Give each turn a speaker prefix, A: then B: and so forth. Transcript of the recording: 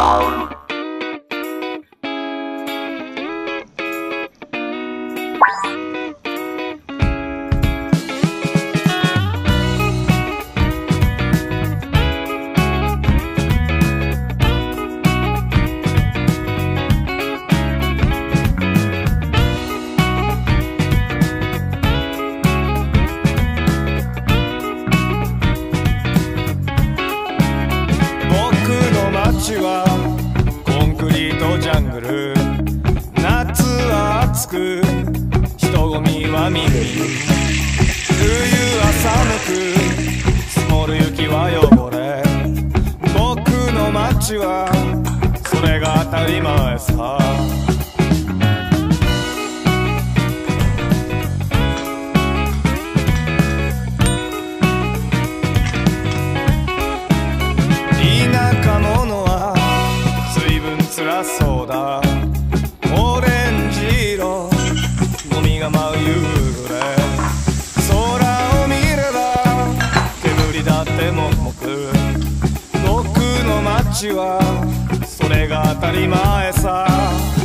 A: 僕のは暑く。人混みはみる。冬は寒く。積もる雪は汚れ。僕の街は。それが当たり前さ。田舎者は随分辛そう。ってもくも僕の街はそれが当たり前さ。